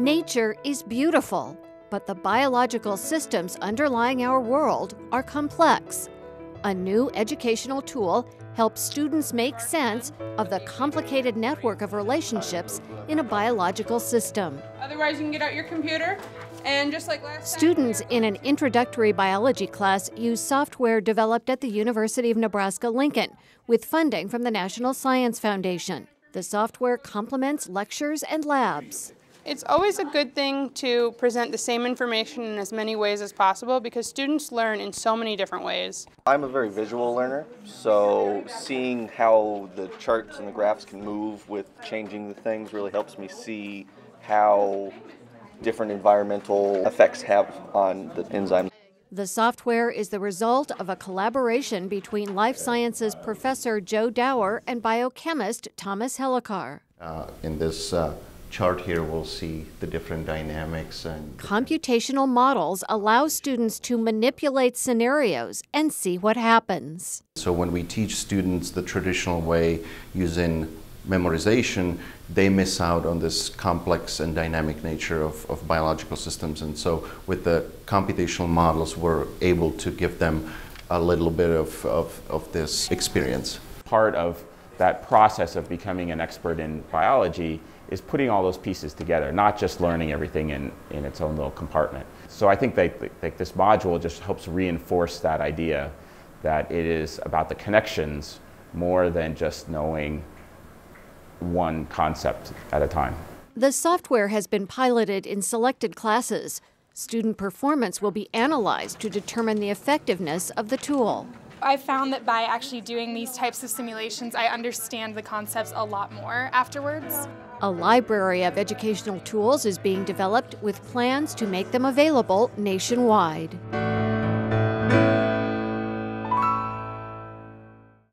Nature is beautiful, but the biological systems underlying our world are complex. A new educational tool helps students make sense of the complicated network of relationships in a biological system. Otherwise, you can get out your computer and just like last Students in an introductory biology class use software developed at the University of Nebraska Lincoln with funding from the National Science Foundation. The software complements lectures and labs. It's always a good thing to present the same information in as many ways as possible because students learn in so many different ways. I'm a very visual learner, so seeing how the charts and the graphs can move with changing the things really helps me see how different environmental effects have on the enzyme. The software is the result of a collaboration between life sciences professor Joe Dauer and biochemist Thomas Helikar. Uh, in this uh, chart here, we'll see the different dynamics and computational models allow students to manipulate scenarios and see what happens. So when we teach students the traditional way using memorization, they miss out on this complex and dynamic nature of, of biological systems. And so with the computational models, we're able to give them a little bit of, of, of this experience. Part of that process of becoming an expert in biology is putting all those pieces together, not just learning everything in, in its own little compartment. So I think that, that this module just helps reinforce that idea that it is about the connections more than just knowing one concept at a time. The software has been piloted in selected classes. Student performance will be analyzed to determine the effectiveness of the tool. I found that by actually doing these types of simulations, I understand the concepts a lot more afterwards. A library of educational tools is being developed with plans to make them available nationwide.